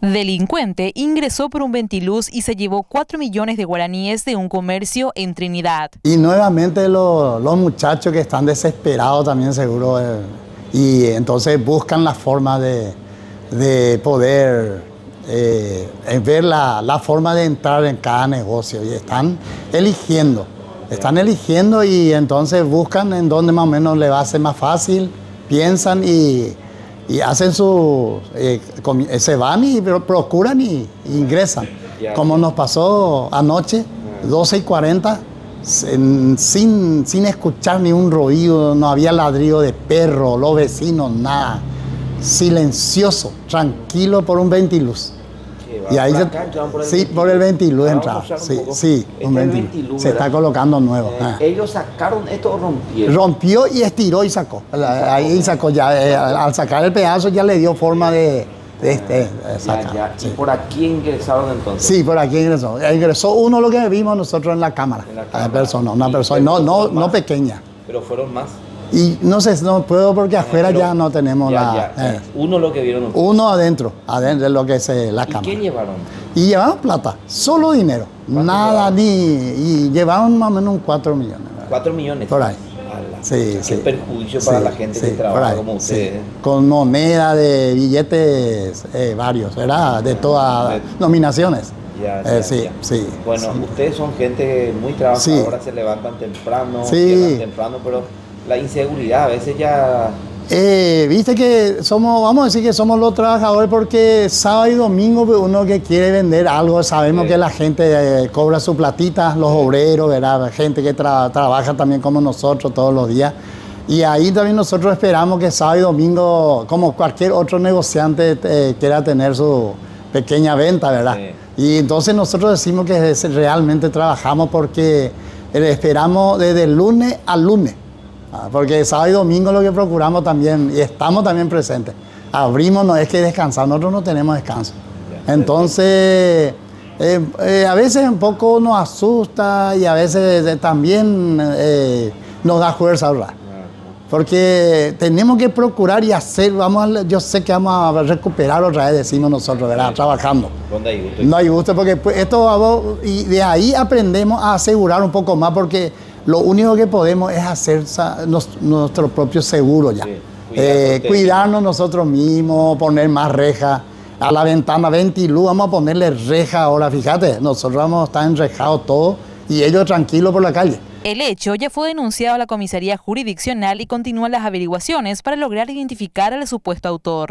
Delincuente ingresó por un ventiluz y se llevó 4 millones de guaraníes de un comercio en Trinidad. Y nuevamente los muchachos que están desesperados también seguro eh, y entonces buscan la forma de, poder eh, ver la, la, forma de entrar en cada negocio y están eligiendo, están eligiendo y entonces buscan en dónde más o menos le va a ser más fácil, piensan y y hacen su, eh, se van y procuran y, ingresan. Como nos pasó anoche, 12 y 40, sin, sin escuchar ni un ruido, no había ladrido de perro, los vecinos, nada. Silencioso, tranquilo por un ventiluz. Y ahí se, por sí, por el ventiluz entraba. Sí, sí, un ventiluz. se está colocando nuevo. Eh. ¿Ellos sacaron esto o rompieron? Rompió y estiró y sacó. Ahí sacó ya, eh, al sacar el pedazo ya le dio forma de, este, sacar. ¿Y por aquí ingresaron entonces? Sí, por aquí ingresó. Ingresó uno lo que vimos nosotros en la cámara. En la cámara. persona, una persona, no, no, no pequeña. Pero fueron más. Y no sé, no puedo porque afuera ya no tenemos la... Eh. Uno lo que vieron Uno adentro, adentro de lo que es eh, la cámara. ¿Y qué llevaron? Y llevaron plata, solo dinero, nada ni... Y llevaron más o menos 4 millones. 4 millones. Por ahí. Sí, qué perjuicio para la gente que trabaja como ustedes. Con moneda de billetes eh, varios, ¿verdad? De todas nominaciones. Ya, sí, sí. Bueno, ustedes son gente muy trabajadora, se levantan temprano, sí. temprano, pero la inseguridad, a veces ya... Eh, Viste que somos, vamos a decir que somos los trabajadores porque sábado y domingo uno que quiere vender algo, sabemos que la gente eh, cobra su platita, los obreros, ¿verdad? gente que trabaja también como nosotros todos los días. Y ahí también nosotros esperamos que sábado y domingo, como cualquier otro negociante, eh, quiera tener su pequeña venta, ¿verdad? Y entonces nosotros decimos que realmente trabajamos porque esperamos desde el lunes al lunes. Ah, porque sábado y domingo lo que procuramos también, y estamos también presentes. Abrimos, no es que descansar, nosotros no tenemos descanso. Entonces, eh, eh, a veces un poco nos asusta y a veces eh, también nos da fuerza ahorrar. Porque tenemos que procurar y hacer, vamos yo sé que vamos a recuperar otra vez, decimos nosotros, ¿verdad? Trabajando. ¿Dónde hay gusto? No hay gusto, porque pues, esto, y de ahí aprendemos a asegurar un poco más, porque lo único que podemos es hacer nuestro propio seguro ya. Eh, cuidarnos nosotros mismos, poner más reja a la ventana, ventilú, vamos a ponerle reja ahora, fíjate, nosotros vamos a estar enrejados todos y ellos tranquilos por la calle. El hecho ya fue denunciado a la comisaría jurisdiccional y continúan las averiguaciones para lograr identificar al supuesto autor.